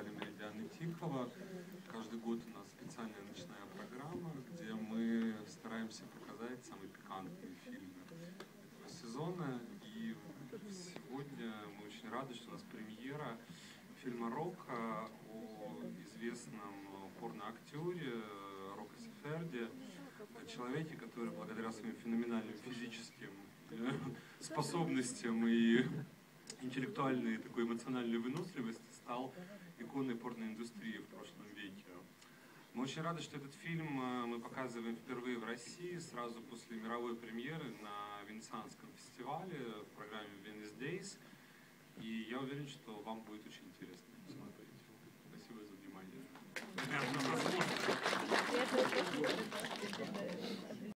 фестиваля Меридианы Тихого. Каждый год у нас специальная ночная программа, где мы стараемся показать самые пикантные фильмы сезона. И сегодня мы очень рады, что у нас премьера фильма «Рока» о известном порноактере Рока Сеферде, человеке, который благодаря своим феноменальным физическим э, способностям и интеллектуальной такой эмоциональной выносливости стал иконой порноиндустрии в прошлом веке. Мы очень рады, что этот фильм э, мы показываем впервые в России, сразу после мировой премьеры на Венецианском фестивале в программе Venice Days. И я уверен, что вам будет очень интересно посмотреть. Спасибо за внимание.